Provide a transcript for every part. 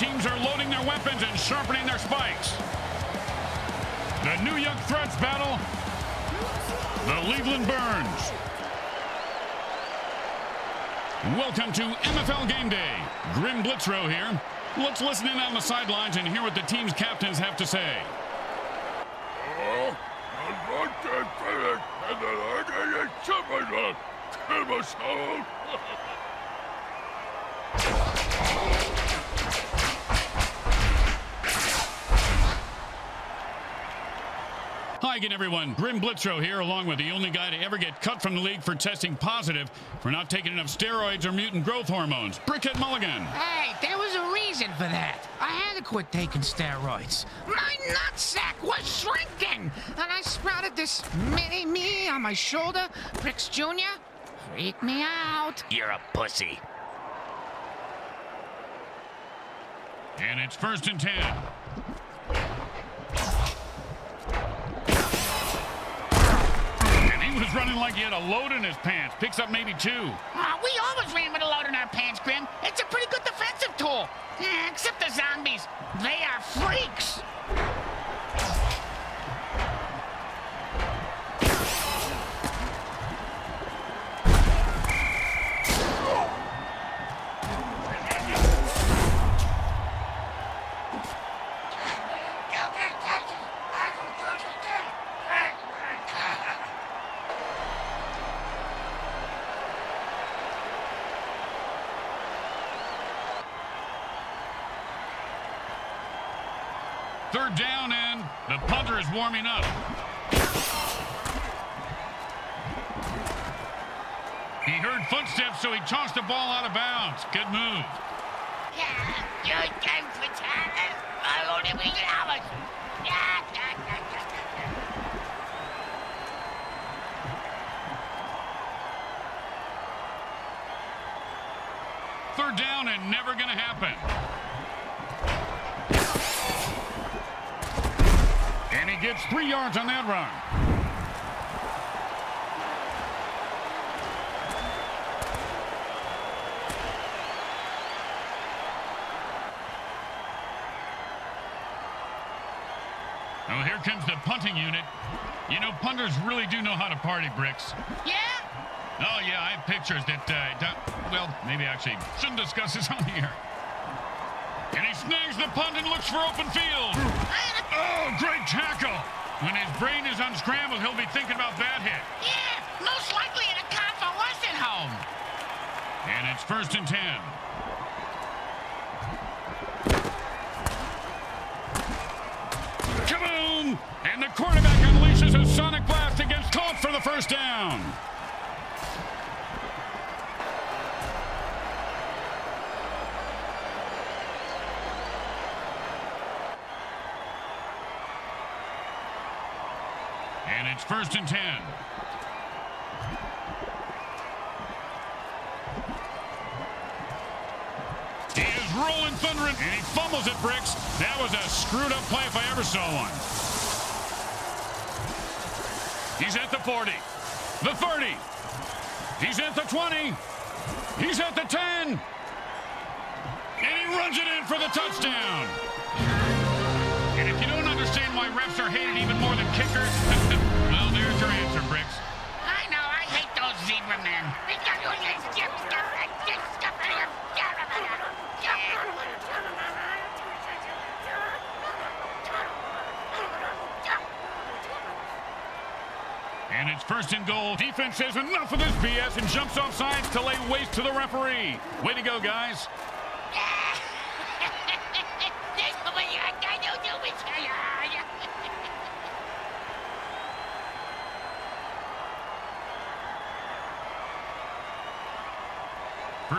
teams are loading their weapons and sharpening their spikes. The New Yuck Threats battle. The Leaveland Burns. Welcome to MFL Game Day. Grim Blitzrow here. Let's listen in on the sidelines and hear what the team's captains have to say. Hi again, everyone. Grim Blitzrow here, along with the only guy to ever get cut from the league for testing positive for not taking enough steroids or mutant growth hormones. Brickhead Mulligan. Hey, there was a reason for that. I had to quit taking steroids. My nutsack was shrinking, and I sprouted this mini me on my shoulder. Bricks Jr. Freak me out. You're a pussy. And it's first and ten. Was running like he had a load in his pants. Picks up maybe two. We always ran with a load in our pants, Grim. It's a pretty good defensive tool. Except the zombies. They are freaks. Warming up. He heard footsteps, so he tossed the ball out of bounds. Good move. Third down and never going to happen. Gets three yards on that run. Well, here comes the punting unit. You know, punters really do know how to party, Bricks. Yeah? Oh, yeah, I have pictures that, uh, well, maybe actually shouldn't discuss this on here. And he snags the punt and looks for open field. Oh, great tackle. When his brain is unscrambled, he'll be thinking about that hit. Yeah, most likely in a convalescent home. And it's first and ten. Kaboom! And the quarterback unleashes a sonic blast against Colt for the first down. And it's first and ten. He is rolling thunder and he fumbles it, Bricks. That was a screwed up play if I ever saw one. He's at the 40, the 30. He's at the 20. He's at the 10. And he runs it in for the touchdown. And if you don't understand why refs are hated even more than kickers, And it's first and goal. Defense says enough of this BS and jumps off sides to lay waste to the referee. Way to go, guys.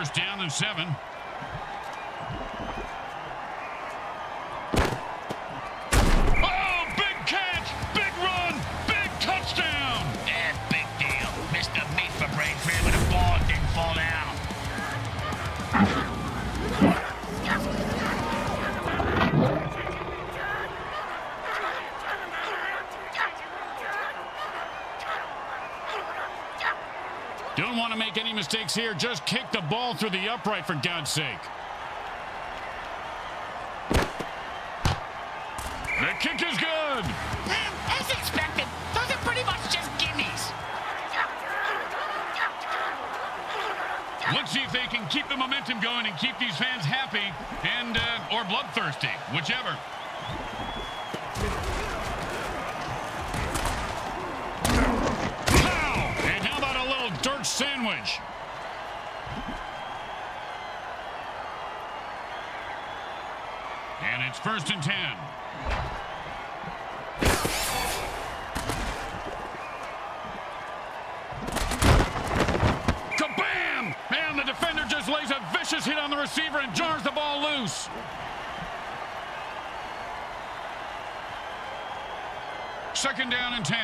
First down and seven. Hendricks here just kicked the ball through the upright for God's sake. The kick is good. As expected, those are pretty much just guineas. Let's see if they can keep the momentum going and keep these fans happy and uh, or bloodthirsty, whichever. sandwich. First and ten. Kabam! And the defender just lays a vicious hit on the receiver and jars the ball loose. Second down and 10.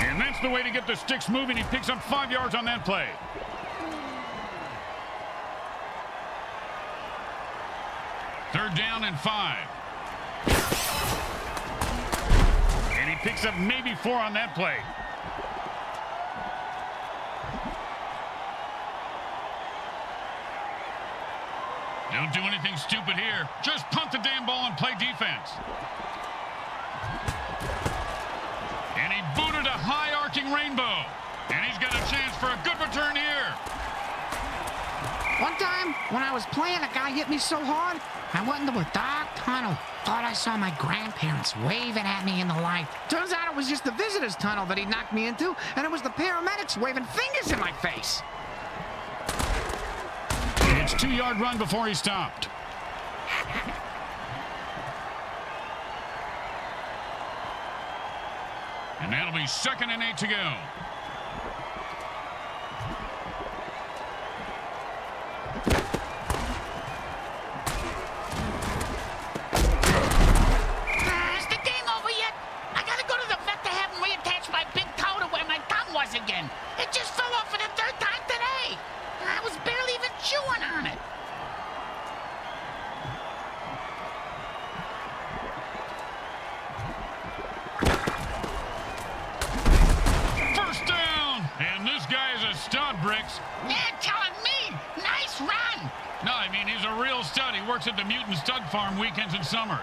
And that's the way to get the sticks moving. He picks up five yards on that play. Third down and five. And he picks up maybe four on that play. Don't do anything stupid here. Just punt the damn ball and play defense. And he booted a high arcing rainbow. And he's got a chance for a good return here. Time, when I was playing, a guy hit me so hard, I went into a dark tunnel. Thought I saw my grandparents waving at me in the light. Turns out it was just the visitor's tunnel that he knocked me into, and it was the paramedics waving fingers in my face. It's two-yard run before he stopped. And that'll be second and eight to go. Uh, is the game over yet? I gotta go to the vet to have him reattach my big toe to where my thumb was again. It just fell off for the third time today. I was barely even chewing on it. First down. And this guy is a stud, Bricks. You're telling me. Nice run. No, I mean, he's a real stud. He works at the Mutant Stud Farm weekends and summers.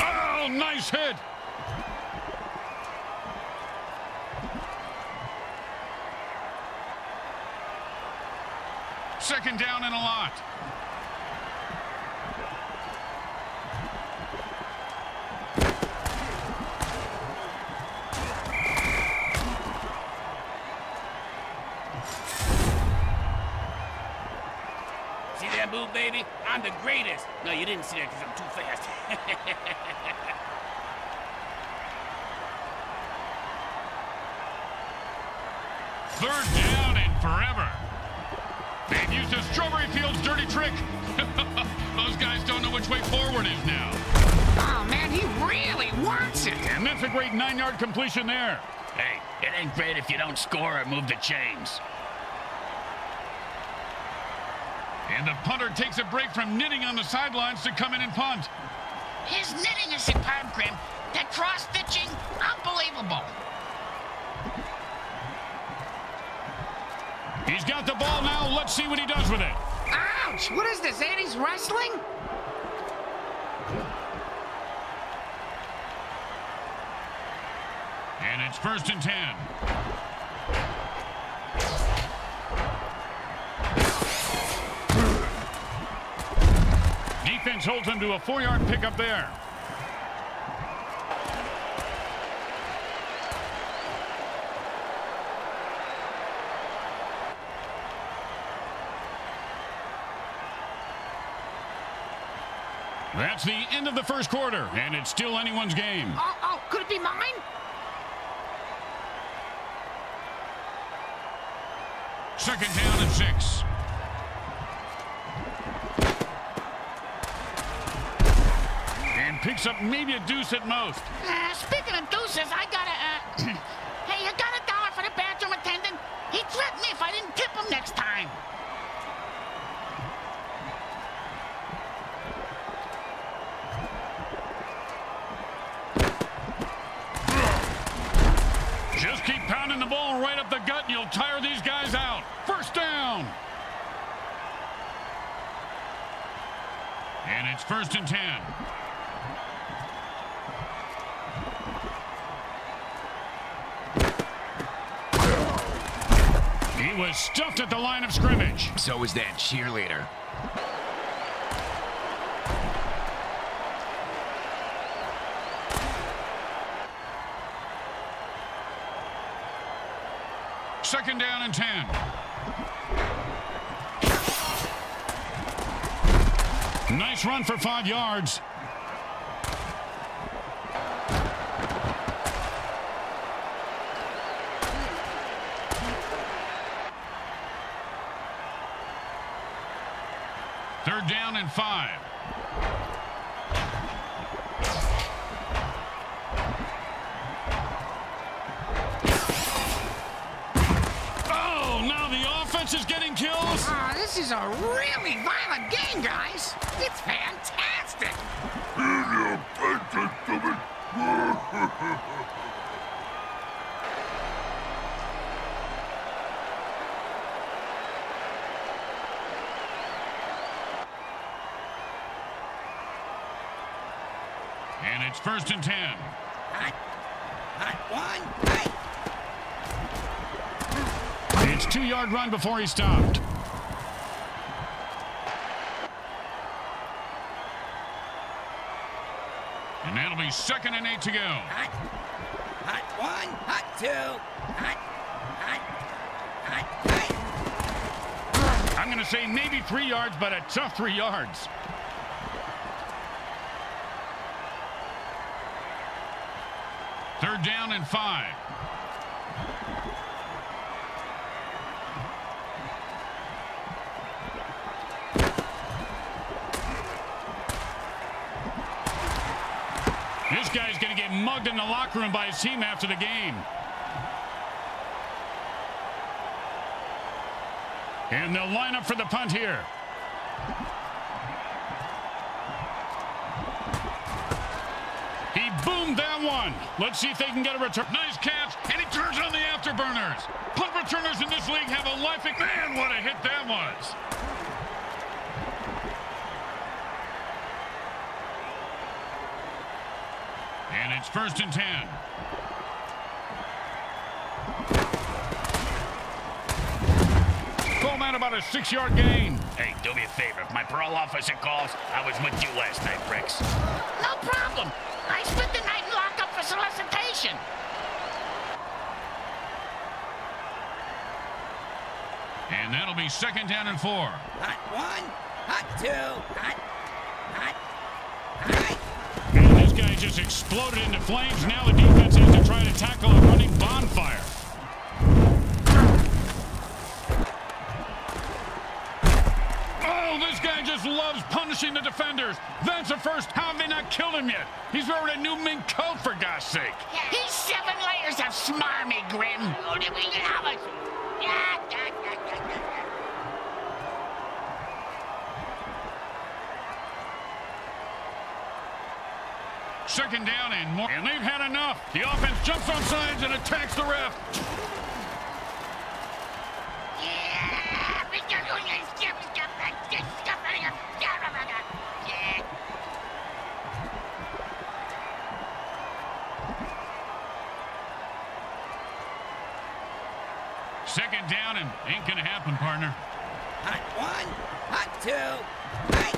Oh, nice hit. Second down and a lot. Greatest. No, you didn't see that because I'm too fast. Third down and forever. They've used a Strawberry Fields dirty trick. Those guys don't know which way forward is now. Oh, man, he really wants it. And that's a great nine-yard completion there. Hey, it ain't great if you don't score or move the chains. And the punter takes a break from knitting on the sidelines to come in and punt. His knitting is superb, Grim. That cross-stitching, unbelievable. He's got the ball now. Let's see what he does with it. Ouch! What is this, 80s wrestling? And it's first and ten. Holds him to a four-yard pickup there. That's the end of the first quarter, and it's still anyone's game. Oh, oh, could it be mine? Second down and six. And picks up maybe a deuce at most. Uh, speaking of deuces, I gotta, uh... hey, you got a dollar for the bathroom attendant? He threatened me if I didn't tip him next time. Just keep pounding the ball right up the gut, and you'll tire these guys out. First down. And it's first and ten. Was stuffed at the line of scrimmage. So was that cheerleader. Second down and 10. Nice run for five yards. Third down and five. Oh, now the offense is getting kills. Oh, this is a really violent game, guys. It's fantastic. And it's first and 10. Hot. Hot one. It's two-yard run before he stopped. And that'll be second and eight to go. Hot. Hot one. Hot two. Hot. Hot. Hot. I'm going to say maybe three yards, but a tough three yards. Third down and five. This guy's going to get mugged in the locker room by his team after the game. And they'll line up for the punt here. Boomed that one. Let's see if they can get a return. Nice catch, and he turns on the afterburners. Punt returners in this league have a life. Man, what a hit that was. And it's first and ten. Coleman about a six-yard gain. Hey, do me a favor. If my parole officer calls, I was with you last night, Bricks. No problem. I spent solicitation. And that'll be second down and four. Hot one. Hot two. Hot. Hot. Hot. And this guy just exploded into flames. Now the defense has to try to tackle a running bonfire. Guy just loves punishing the defenders. That's the first. How have they not killed him yet? He's wearing a new mink coat, for God's sake. He's seven layers of smarmy, Grim. Second down and more. And they've had enough. The offense jumps on sides and attacks the ref. Second down and ain't gonna happen, partner. Hot one. Hot two. Hey.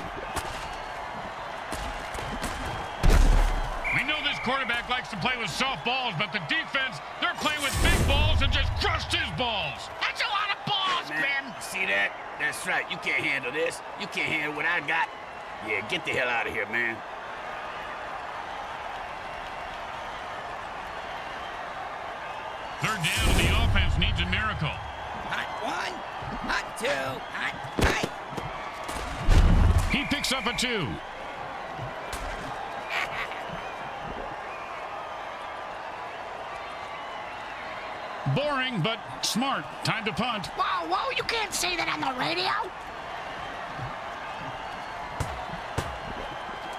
We know this quarterback likes to play with soft balls, but the defense, they're playing with big balls and just crushed his balls. That's a lot of balls, Man, Grim. see that? That's right. You can't handle this. You can't handle what I got. Yeah, get the hell out of here, man. Third down, and the offense needs a miracle. Hot one. Hot two. Hot. Hey. He picks up a two. Boring, but smart. Time to punt. Whoa, whoa, you can't say that on the radio.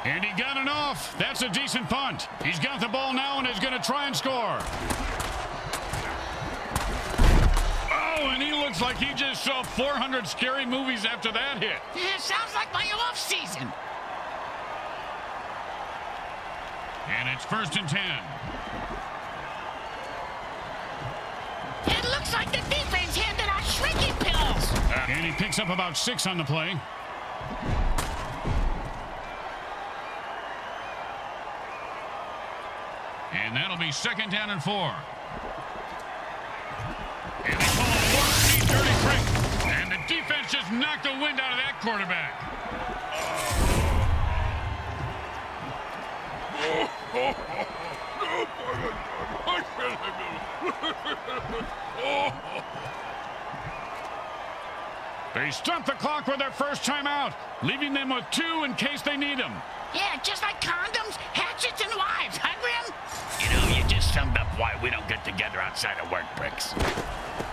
And he got it off. That's a decent punt. He's got the ball now and is going to try and score. Looks like he just saw 400 scary movies after that hit. Yeah, sounds like my off season. And it's first and 10. It looks like the defense handed out shrinking pills. And he picks up about six on the play. And that'll be second down and four. Knocked the wind out of that quarterback. They stumped the clock with their first time out, leaving them with two in case they need them. Yeah, just like condoms, hatchets, and wives, huh, Grim? You know, you just summed up why we don't get together outside of work, Bricks.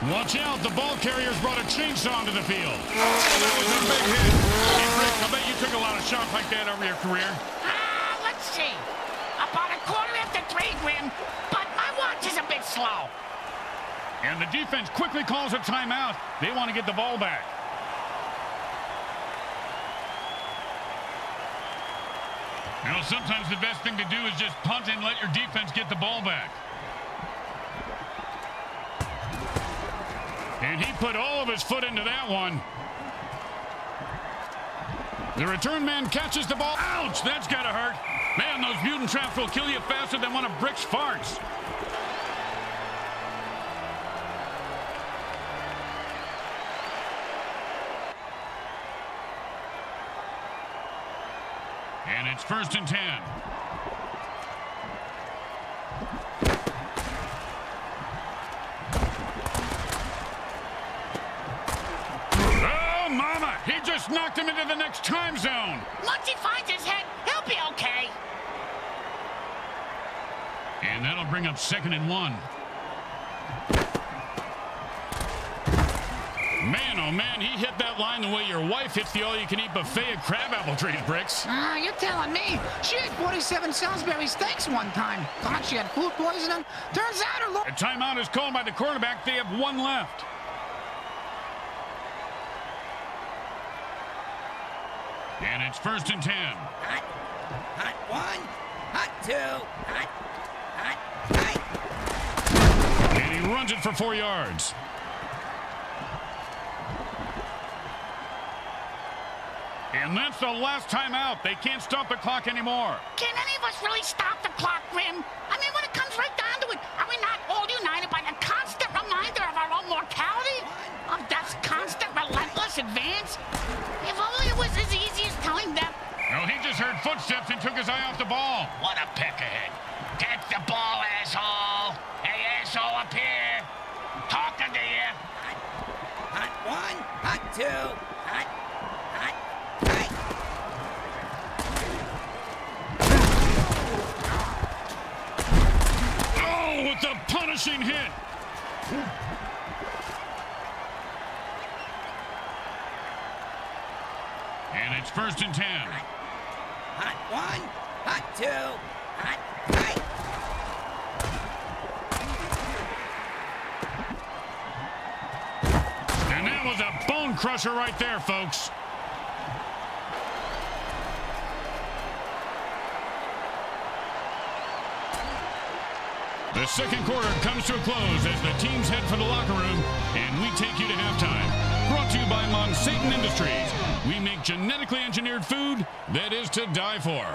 Watch out, the ball carriers brought a chainsaw into the field. That was a big hit. Hey, Rick, I bet you took a lot of shots like that over your career. Ah, let's see. About a quarter after three, Grim, but my watch is a bit slow. And the defense quickly calls a timeout. They want to get the ball back. You know, sometimes the best thing to do is just punt and let your defense get the ball back. And he put all of his foot into that one. The return man catches the ball. Ouch, that's got to hurt. Man, those mutant traps will kill you faster than one of Brick's farts. And it's first and ten. Oh, mama! He just knocked him into the next time zone. Once he finds his head, he'll be okay. And that'll bring up second and one. Man, oh man, he hit that line the way your wife hits the all-you-can-eat buffet at crabapple trees, Bricks. Ah, you're telling me. She ate 47 Salisbury steaks one time. Thought she had food poisoning. Turns out her... A timeout is called by the quarterback. They have one left. And it's first and ten. Hot, hot one, hot two, hot, hot, hot. And he runs it for four yards. And that's the last time out. They can't stop the clock anymore. Can any of us really stop the clock, Grim? Footsteps and took his eye off the ball. What a peckerhead. Get the ball, asshole. Hey, asshole, up here. Talking to you. Hot one, hot two, hot, hot, hot. Oh, with the punishing hit. And it's first and ten. One, hot two, hot, hot. And that was a bone crusher right there, folks. The second quarter comes to a close as the teams head for the locker room, and we take you to halftime. Brought to you by Monsatan Industries. We make genetically engineered food that is to die for.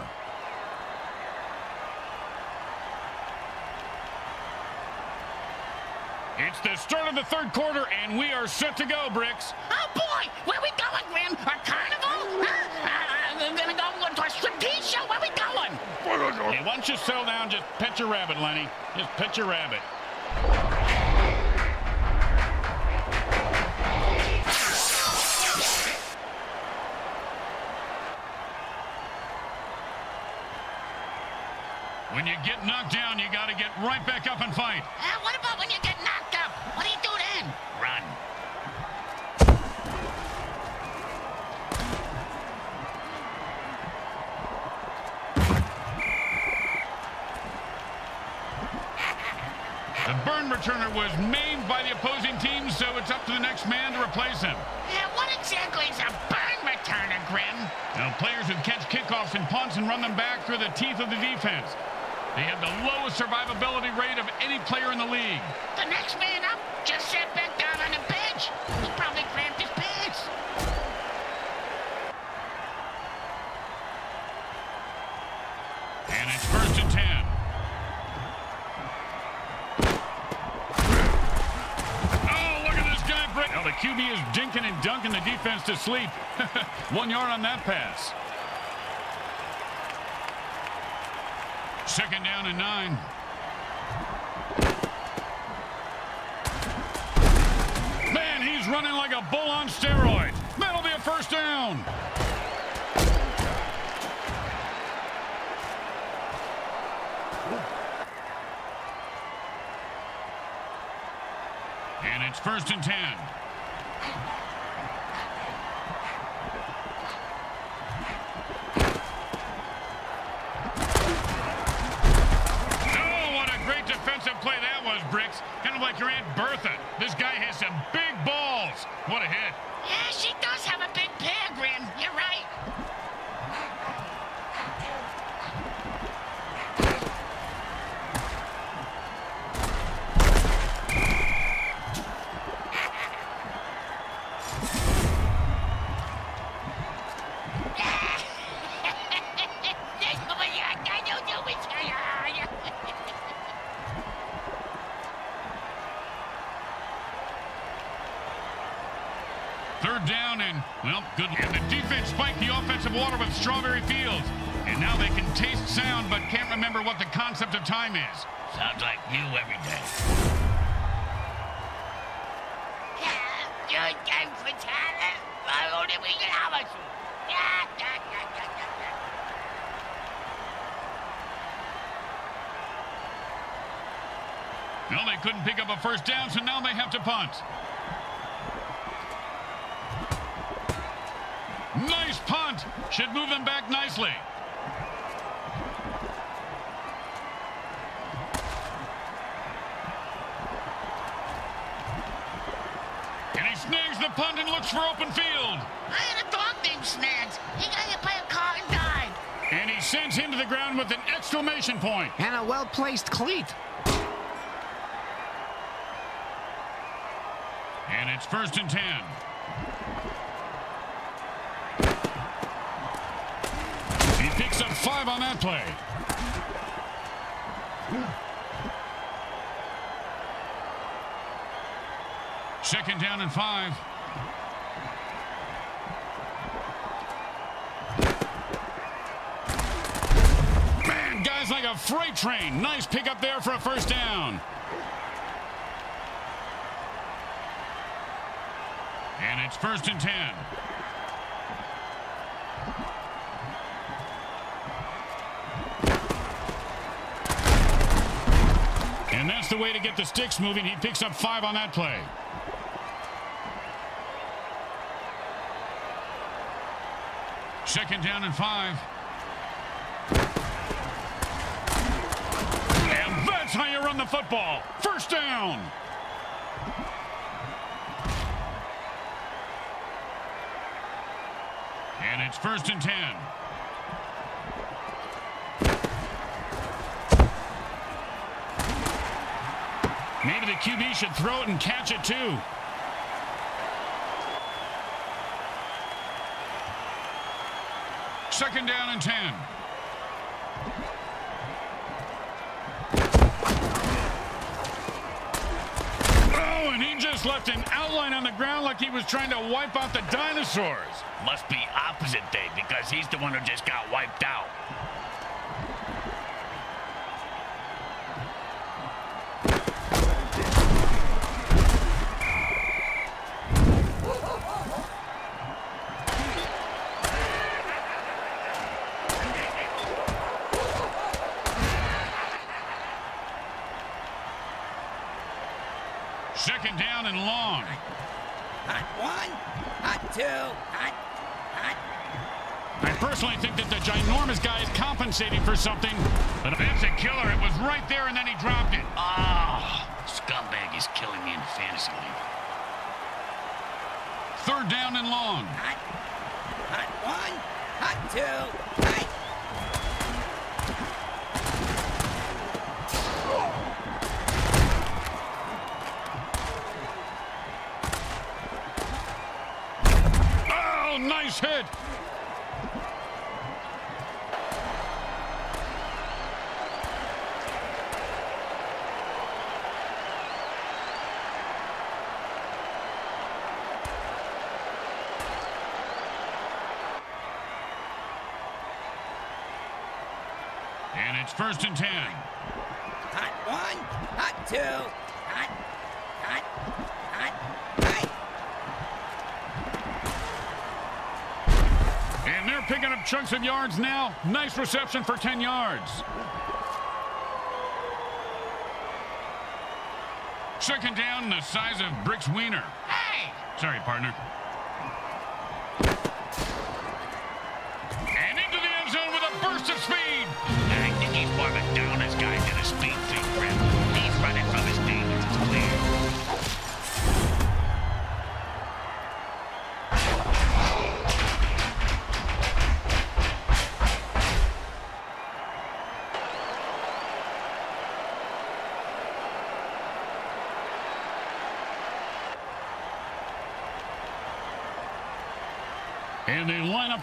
It's the start of the third quarter, and we are set to go, Bricks. oh boy, where we going, Grim? A carnival? Huh? Uh, uh, gonna go to a striptease show? Where we going? Hey, why don't you settle down? Just pet your rabbit, Lenny. Just pet your rabbit. When you get knocked down, you got to get right back up and fight. Uh, what about when you get knocked up? What do you do then? Run. The burn returner was maimed by the opposing team, so it's up to the next man to replace him. Yeah, what exactly is a burn returner, Grim? Now, players who catch kickoffs and punts and run them back through the teeth of the defense. They have the lowest survivability rate of any player in the league. The next man up just sat back down on the bench. He probably cramped his pants. And it's first and ten. Oh, look at this guy break. Now the QB is dinking and dunking the defense to sleep. One yard on that pass. Second down and nine. Man, he's running like a bull on steroids. That'll be a first down. And it's first and ten. Oh, what a great defensive play that was, Bricks. Kind of like your Aunt Bertha. This guy has some big balls. What a hit. Yeah, she does have a big pair, Grim. You're right. Third down and, well, good. And the defense spiked the offensive water with Strawberry Fields. And now they can taste sound but can't remember what the concept of time is. Sounds like you every day. Well, they couldn't pick up a first down, so now they have to punt. Punt. Should move them back nicely. And he snags the punt and looks for open field. I had a dog named Snags. He got hit by a car and died. And he sends him to the ground with an exclamation point. And a well-placed cleat. And it's first and ten. He picks up five on that play. Second down and five. Man, guys like a freight train. Nice pickup there for a first down. And it's first and ten. And that's the way to get the sticks moving. He picks up five on that play. Second down and five. And that's how you run the football. First down. And it's first and ten. Maybe the QB should throw it and catch it too. Second down and 10. Oh, and he just left an outline on the ground like he was trying to wipe out the dinosaurs. Must be opposite day because he's the one who just got wiped out. Second down and long. Hot one, hot two, hot, hot. I personally think that the ginormous guy is compensating for something. But that's a killer. It was right there, and then he dropped it. Oh, scumbag is killing me in the fantasy league. Third down and long. Hot. Hot one. Hot two. Hot. Oh. And it's first and ten. Hot one. Hot two. Hot. Hot. Hot. Hot. And they're picking up chunks of yards now. Nice reception for 10 yards. Second down, the size of Brick's wiener. Hey! Sorry, partner.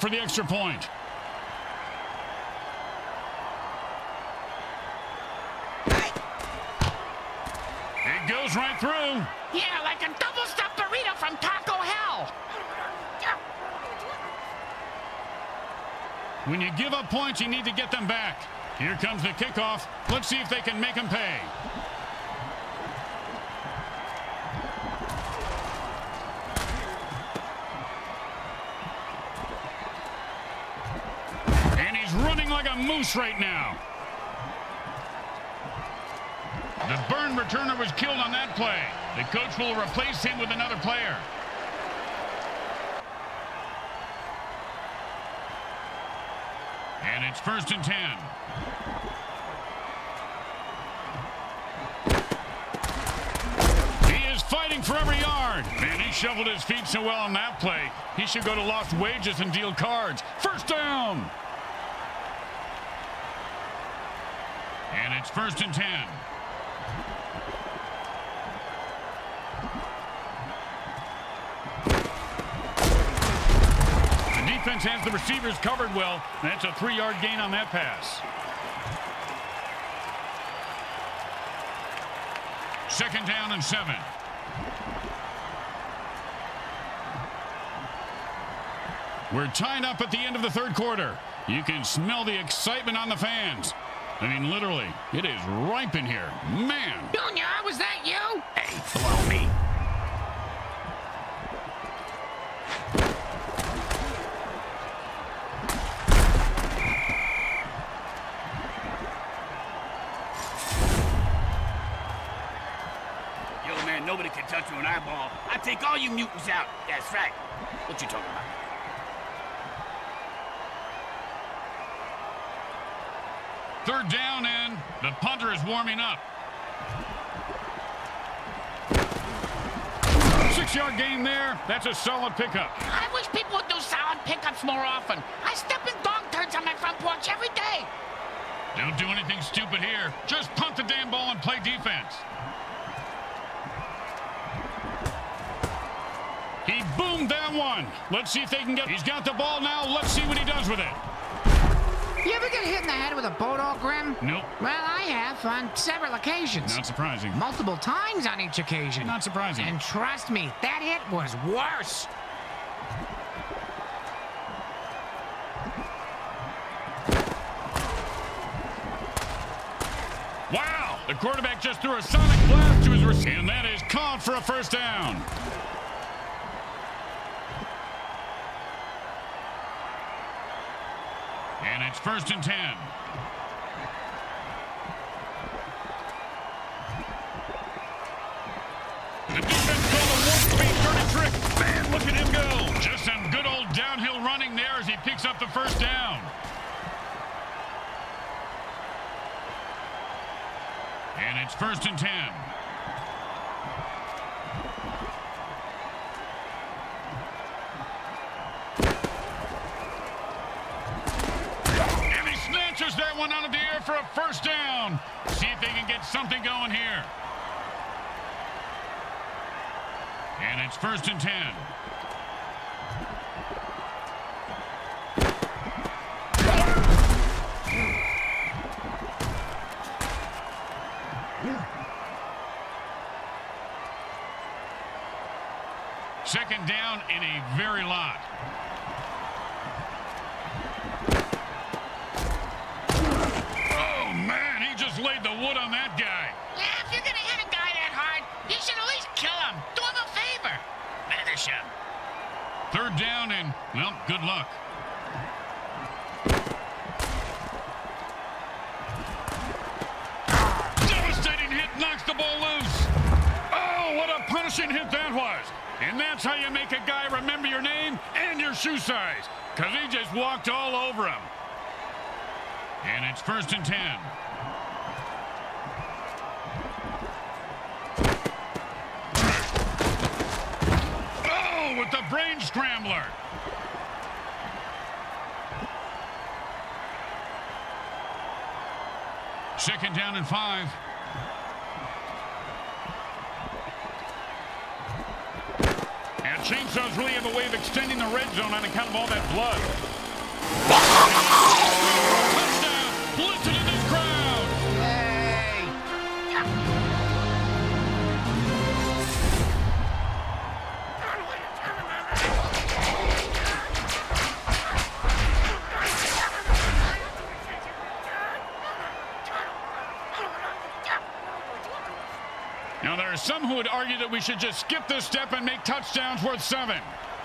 For the extra point. It goes right through. Yeah, like a double stuffed burrito from Taco Hell. When you give up points, you need to get them back. Here comes the kickoff. Let's see if they can make them pay. And he's running like a moose right now. The burn returner was killed on that play. The coach will replace him with another player. And it's first and ten. He is fighting for every yard. Man, he shoveled his feet so well on that play. He should go to lost wages and deal cards. First down. And it's first and ten. The defense has the receivers covered well. That's a three-yard gain on that pass. Second down and seven. We're tied up at the end of the third quarter. You can smell the excitement on the fans. I mean, literally, it is ripe in here. Man. Junior, was that you? Hey, blow me. Yo, man, nobody can touch you an eyeball. I take all you mutants out. That's right. What you talking about? Third down, and the punter is warming up. Six-yard gain there. That's a solid pickup. I wish people would do solid pickups more often. I step in dog turds on my front porch every day. Don't do anything stupid here. Just punt the damn ball and play defense. He boomed that one. Let's see if they can get... He's got the ball now. Let's see what he does with it. You ever get hit in the head with a boat all grim? Nope. Well, I have on several occasions. Not surprising. Multiple times on each occasion. Not surprising. And trust me, that hit was worse. Wow! The quarterback just threw a sonic blast to his receiver. And that is called for a first down. And it's first and ten. The defense called a one-speed dirty trick. Man, look at him go. Just some good old downhill running there as he picks up the first down. And it's first and ten. And he snatches that one out of the air for a first down. See if they can get something going here. And it's first and ten. Second down in a very lot. that guy. Yeah, if you're gonna hit a guy that hard, you should at least kill him. Do him a favor. Finish him. Third down and, well, good luck. Devastating hit knocks the ball loose. Oh, what a punishing hit that was. And that's how you make a guy remember your name and your shoe size, because he just walked all over him. And it's first and 10. The brain scrambler. Second down and five. And chainsaws really have a way of extending the red zone on account of all that blood. Touchdown! Now, there are some who would argue that we should just skip this step and make touchdowns worth seven.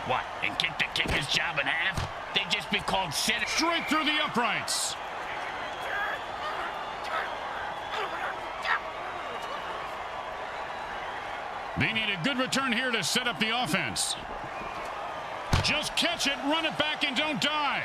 What, and kick the kicker's job in half? They'd just be called sitters. Straight through the uprights. They need a good return here to set up the offense. Just catch it, run it back, and don't die.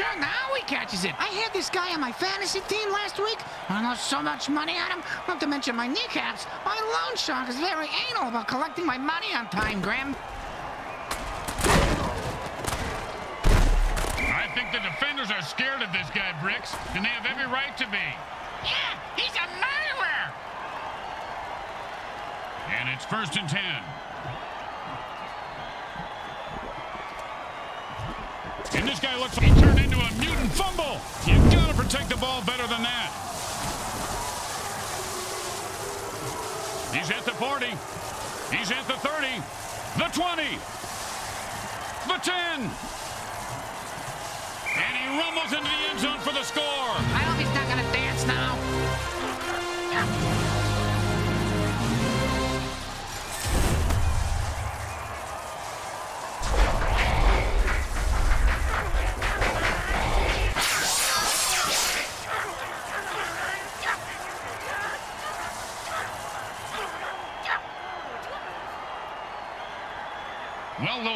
Sure, now he catches it. I had this guy on my fantasy team last week. I lost so much money on him, not to mention my kneecaps. My loan shark is very anal about collecting my money on time, Graham. I think the defenders are scared of this guy, Bricks, and they have every right to be. Yeah, he's a murderer. And it's first and ten. And this guy looks like he turned into a mutant fumble. You've got to protect the ball better than that. He's at the 40. He's at the 30. The 20. The 10. And he rumbles into the end zone for the score. I hope he's not gonna dance now.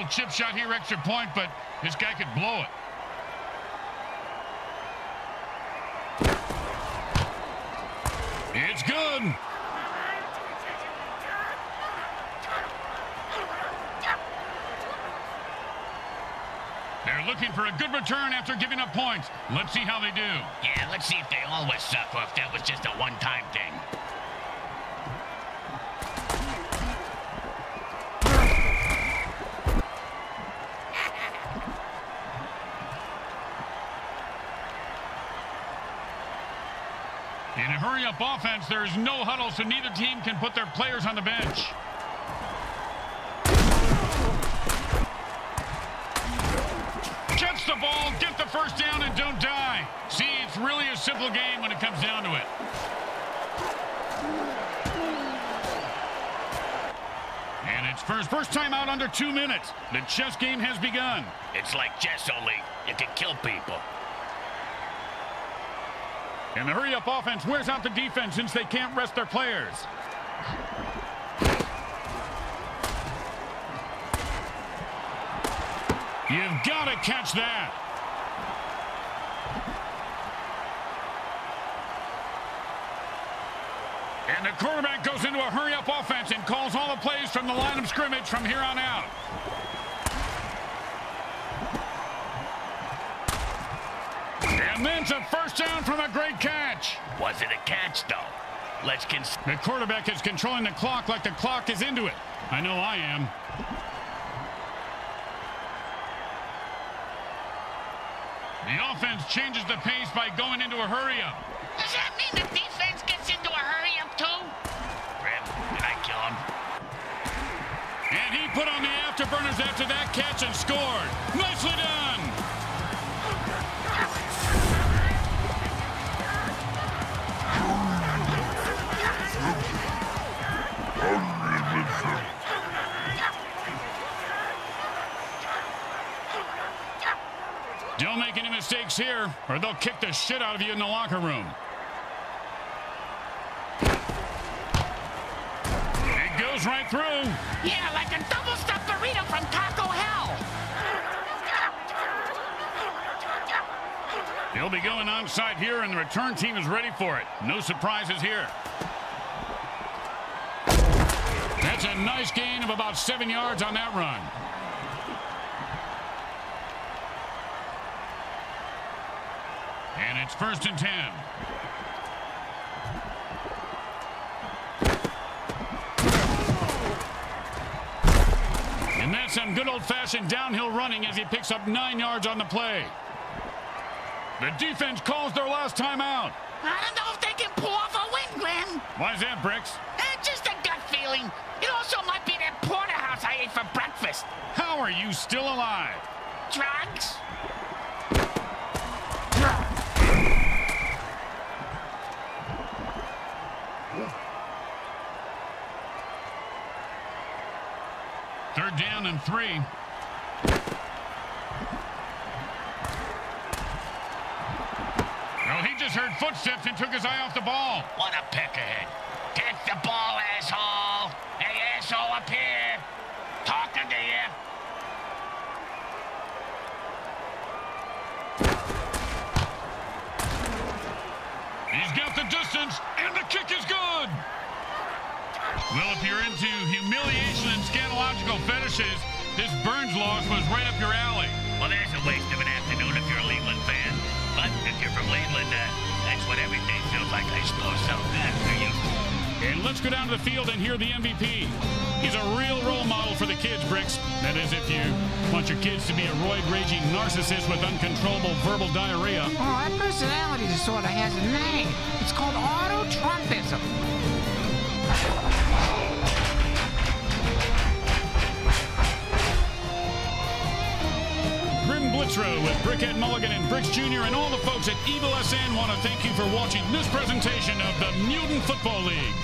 Little chip shot here, extra point, but this guy could blow it. It's good. They're looking for a good return after giving up points. Let's see how they do. Yeah, let's see if they always suck or if that was just a one-time thing. In offense, there's no huddle, so neither team can put their players on the bench. Gets the ball, get the first down, and don't die. See, it's really a simple game when it comes down to it. And it's first first time out under two minutes. The chess game has begun. It's like chess only. You can kill people. And the hurry-up offense wears out the defense since they can't rest their players. You've got to catch that. And the quarterback goes into a hurry-up offense and calls all the plays from the line of scrimmage from here on out. And then a first down from a great catch. Was it a catch, though? Let's consider. The quarterback is controlling the clock like the clock is into it. I know I am. The offense changes the pace by going into a hurry-up. Does that mean the defense gets into a hurry-up, too? Grim, did I kill him? And he put on the afterburners after that catch and scored. Nicely done. Mistakes here, or they'll kick the shit out of you in the locker room. It goes right through. Yeah, like a double-stuffed burrito from Taco Hell. He'll be going onside here, and the return team is ready for it. No surprises here. That's a nice gain of about seven yards on that run. It's first and ten. And that's some good old-fashioned downhill running as he picks up nine yards on the play. The defense calls their last timeout. I don't know if they can pull off a win, Grim. Why's that, Bricks? Eh, just a gut feeling. It also might be that porterhouse I ate for breakfast. How are you still alive? Drugs? Third down and three. Well, he just heard footsteps and took his eye off the ball. What a peckerhead. Get the ball, asshole. Hey, asshole, up here. Talking to you. He's got the distance, and the kick is good. Well, if you're into humiliation and scatological fetishes, this Burns loss was right up your alley. Well, there's a waste of an afternoon if you're a Leland fan. But if you're from Leland, uh, that's what every day feels like, I suppose. So, uh, for you. And let's go down to the field and hear the MVP. He's a real role model for the kids, Bricks. That is, if you want your kids to be a roid-raging narcissist with uncontrollable verbal diarrhea. Oh, that personality disorder has a name. It's called auto-Trumpism. Blitzrow with Brickhead Mulligan and Bricks Jr. and all the folks at Evil SN want to thank you for watching this presentation of the Mutant Football League.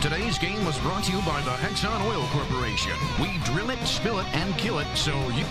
Today's game was brought to you by the Hexon Oil Corporation. We drill it, spill it, and kill it so you...